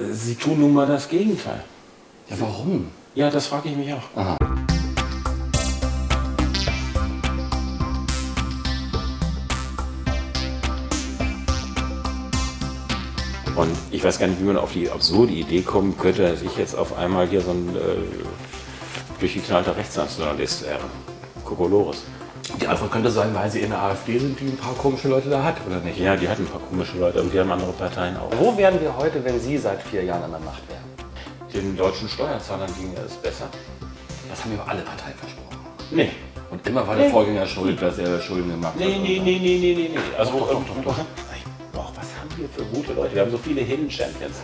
Sie tun nun mal das Gegenteil. Ja, warum? Ja, das frage ich mich auch. Aha. Und ich weiß gar nicht, wie man auf die absurde Idee kommen könnte, dass ich jetzt auf einmal hier so ein äh, durchgeknallter Rechtsnationalist wäre. Kokolores. Die Antwort könnte sein, weil sie in der AfD sind, die ein paar komische Leute da hat, oder nicht? Ja, die hatten ein paar komische Leute und die haben andere Parteien auch. Wo wären wir heute, wenn Sie seit vier Jahren an der Macht wären? Den deutschen Steuerzahlern ging es besser. Das haben wir alle Parteien versprochen. Nee. Und immer war der Vorgänger schuld, dass er Schulden gemacht Nee, hat. nee, nee, nee, nee, nee, nee. Also, Doch, doch, doch, doch. Boah, was haben wir für gute Leute? Wir haben so viele Hidden Champions.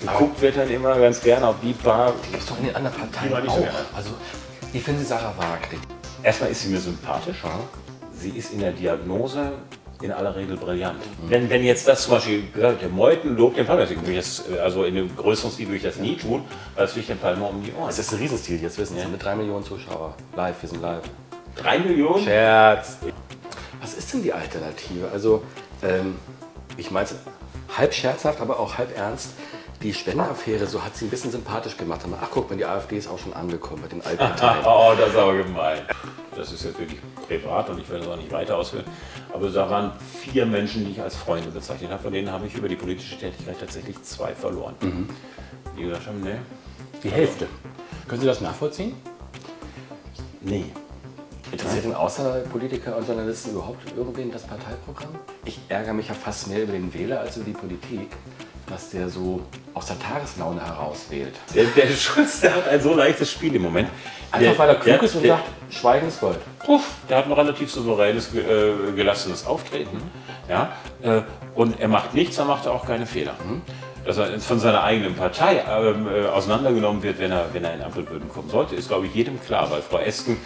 Geguckt wird dann immer ganz gerne auf die paar. Gibt es doch in den anderen Parteien Die war nicht auch. also, wie finden Sie Sarah Wagenknecht? Erstmal ist sie mir sympathisch. Sie ist in der Diagnose in aller Regel brillant. Wenn, wenn jetzt das zum Beispiel gehört, der Meuten lobt den das, äh, also in einem größeren Stil würde ich das nie tun, weil es fliegt dem Palmer um die Ohren. Das ist ein Riesenstil, jetzt wissen Sie, mit drei Millionen Zuschauer. Live, wir sind live. Drei Millionen? Scherz. Was ist denn die Alternative? Also, ähm, ich meine halb scherzhaft, aber auch halb ernst. Die Spendenaffäre, so hat sie ein bisschen sympathisch gemacht. Aber, ach guck mal, die AfD ist auch schon angekommen mit den Altparteien. Oh, das ist aber gemein. Das ist jetzt wirklich privat und ich will das auch nicht weiter ausführen. Aber da waren vier Menschen, die ich als Freunde bezeichnet habe. Von denen habe ich über die politische Tätigkeit tatsächlich zwei verloren. Die gesagt haben, nee, Die Hälfte. Können Sie das nachvollziehen? nee. Interessiert denn außer Politiker und Journalisten überhaupt irgendwen das Parteiprogramm? Ich ärgere mich ja fast mehr über den Wähler als über die Politik, was der so aus der Tageslaune heraus wählt. Der, der Schulz, der hat ein so leichtes Spiel im Moment. Einfach der, weil er klug ist und der, sagt, Schweigen ist Gold. Puff, der hat ein relativ souveränes, äh, gelassenes Auftreten. Ja? Äh, und er macht nichts, er macht auch keine Fehler. Dass er von seiner eigenen Partei ähm, äh, auseinandergenommen wird, wenn er, wenn er in Ampelböden kommen sollte, ist, glaube ich, jedem klar, weil Frau Esken,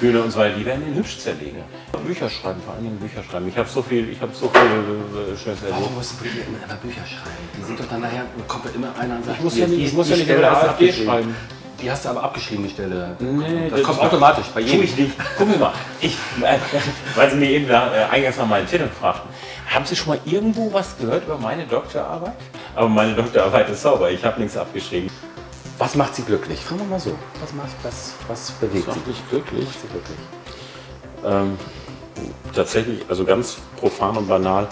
Kühne und so weiter, die werden ihn hübsch zerlegen. Bücher schreiben, vor Dingen Bücher schreiben. Ich habe so viel, ich habe so viel äh, Schönes erlebt. Warum müssen Politiker immer, immer Bücher schreiben? Die sind doch dann nachher, kommt immer einer und sagt, Ich muss ja nicht- ich muss die ja nicht über du AfD schreiben. Die hast du aber abgeschrieben, die Stelle. Nee, das, kommt automatisch bei Tue jedem. ich nicht. Guck mal, ich, äh, weil Sie mir eben da äh, eingangs nach meinen Titel fragten. Haben Sie schon mal irgendwo was gehört über meine Doktorarbeit? Aber meine Doktorarbeit ist sauber, ich habe nichts abgeschrieben. Was macht Sie glücklich? Fragen wir mal so. Was, macht, was, was bewegt Sie? macht mich glücklich. Sie glücklich? Ähm, tatsächlich, also ganz profan und banal,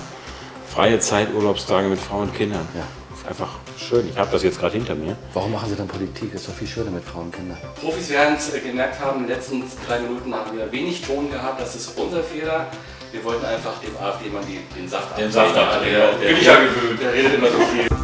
freie Zeit, Urlaubstage mit Frauen und Kindern. Ja. Ist einfach schön. Ich habe das jetzt gerade hinter mir. Warum machen Sie dann Politik? Ist doch viel schöner mit Frauen und Kindern. Profis werden es gemerkt haben, in den letzten drei Minuten haben wir wenig Ton gehabt. Das ist unser Fehler. Wir wollten einfach dem AfD-Mann die- den Saft Den Saft abdrehen. abdrehen. Der, der, Bin ich ja gewöhnt. der redet immer so viel.